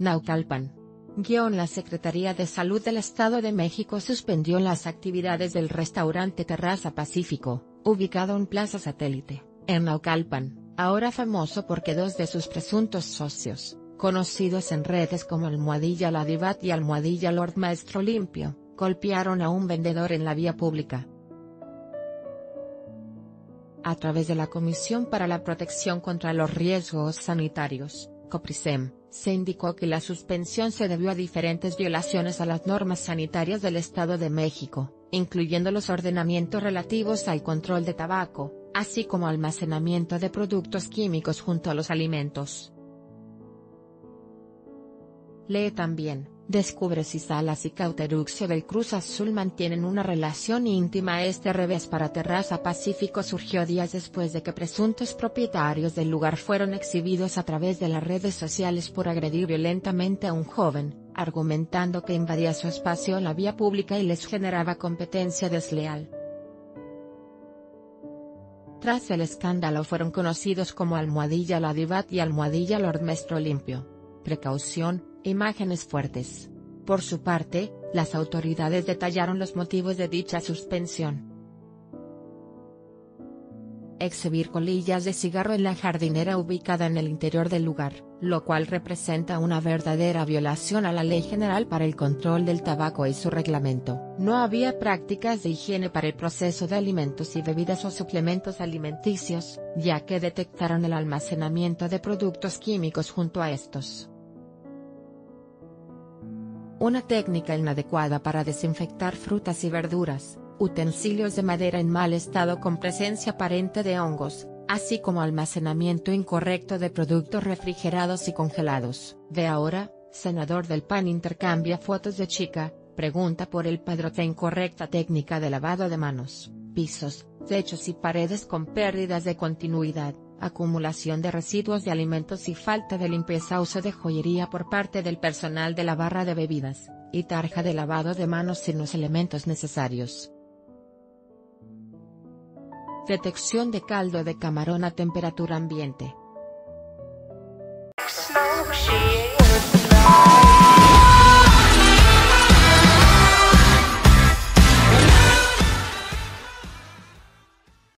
Naucalpan. Guión La Secretaría de Salud del Estado de México suspendió las actividades del restaurante Terraza Pacífico, ubicado en Plaza Satélite, en Naucalpan, ahora famoso porque dos de sus presuntos socios, conocidos en redes como Almohadilla Ladivat y Almohadilla Lord Maestro Limpio, golpearon a un vendedor en la vía pública. A través de la Comisión para la Protección contra los Riesgos Sanitarios, COPRISEM, se indicó que la suspensión se debió a diferentes violaciones a las normas sanitarias del Estado de México, incluyendo los ordenamientos relativos al control de tabaco, así como almacenamiento de productos químicos junto a los alimentos. Lee también, descubre si Salas y Cauteruxio del Cruz Azul mantienen una relación íntima. Este revés para Terraza Pacífico surgió días después de que presuntos propietarios del lugar fueron exhibidos a través de las redes sociales por agredir violentamente a un joven, argumentando que invadía su espacio en la vía pública y les generaba competencia desleal. Tras el escándalo fueron conocidos como Almohadilla Ladivat y Almohadilla Lord Maestro Limpio. Precaución, Imágenes fuertes. Por su parte, las autoridades detallaron los motivos de dicha suspensión. Exhibir colillas de cigarro en la jardinera ubicada en el interior del lugar, lo cual representa una verdadera violación a la Ley General para el Control del Tabaco y su reglamento. No había prácticas de higiene para el proceso de alimentos y bebidas o suplementos alimenticios, ya que detectaron el almacenamiento de productos químicos junto a estos. Una técnica inadecuada para desinfectar frutas y verduras, utensilios de madera en mal estado con presencia aparente de hongos, así como almacenamiento incorrecto de productos refrigerados y congelados. De ahora, senador del PAN intercambia fotos de chica, pregunta por el padrote incorrecta técnica de lavado de manos, pisos, techos y paredes con pérdidas de continuidad acumulación de residuos de alimentos y falta de limpieza uso de joyería por parte del personal de la barra de bebidas, y tarja de lavado de manos sin los elementos necesarios. Detección de caldo de camarón a temperatura ambiente.